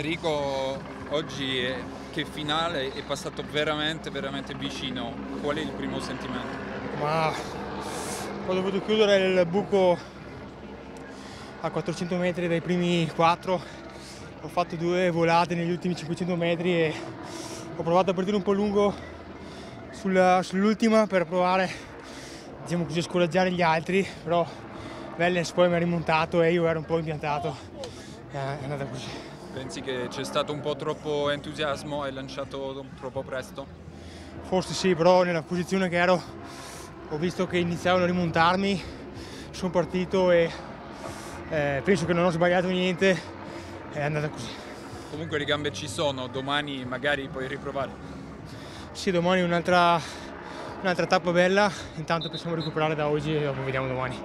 Enrico, oggi è, che finale è passato veramente, veramente vicino. Qual è il primo sentimento? Ma ho dovuto chiudere il buco a 400 metri dai primi quattro. Ho fatto due volate negli ultimi 500 metri e ho provato a partire un po' lungo sull'ultima per provare diciamo così, a scoraggiare gli altri, però Vellens poi mi ha rimontato e io ero un po' impiantato. È andata così. Pensi che c'è stato un po' troppo entusiasmo? Hai lanciato troppo presto? Forse sì, però nella posizione che ero ho visto che iniziavano a rimontarmi, sono partito e eh, penso che non ho sbagliato niente, è andata così. Comunque le gambe ci sono, domani magari puoi riprovare. Sì, domani un'altra, un'altra tappa bella, intanto possiamo recuperare da oggi e dopo vediamo domani.